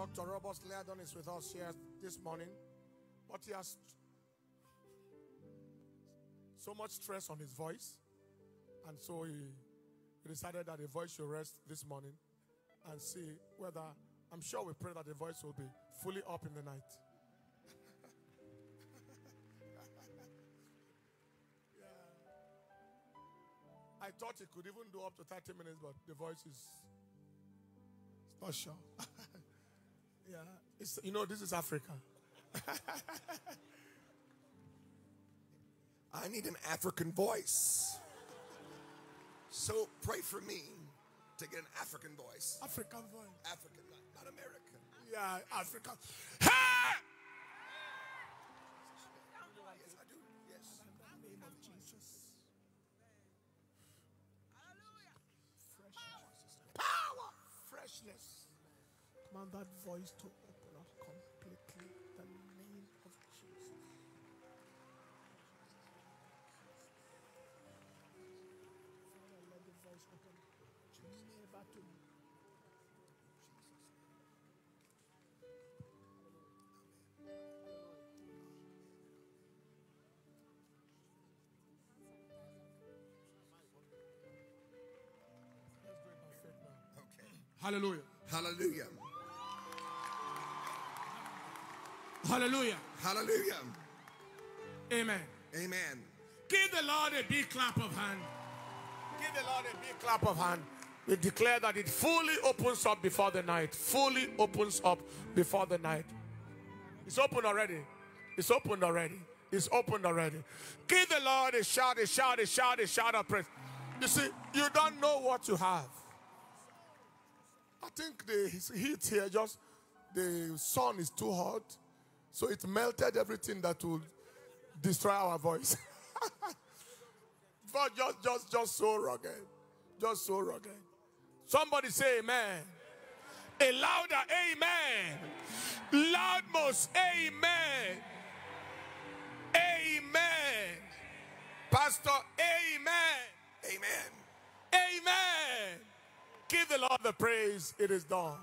Dr. Robert Liardon is with us here this morning, but he has so much stress on his voice, and so he decided that the voice should rest this morning and see whether I'm sure we pray that the voice will be fully up in the night. yeah. I thought he could even do up to 30 minutes, but the voice is not sure. yeah, it's, you know, this is Africa. I need an African voice. So pray for me to get an African voice. African voice. African, not, not American. Yeah, African. Ha! Yes, I do. Yes. In the name of Jesus. Fresh power, freshness. Command that voice to open up completely. The name of Jesus. Father, let the voice open. Never to Jesus. Let's do it by faith now. Okay. Hallelujah. Hallelujah. Hallelujah. Hallelujah. Amen. Amen. Give the Lord a big clap of hand. Give the Lord a big clap of hand. We declare that it fully opens up before the night. Fully opens up before the night. It's open already. It's opened already. It's opened already. Give the Lord a shout, a shout, a shout, a shout of praise. You see, you don't know what you have. I think the heat here just the sun is too hot, so it melted everything that would destroy our voice. but just, just, just so rugged, just so rugged. Somebody say Amen. A louder Amen. Loudmost Amen. Amen. Pastor Amen. Amen. Amen. Give the Lord the praise. It is done.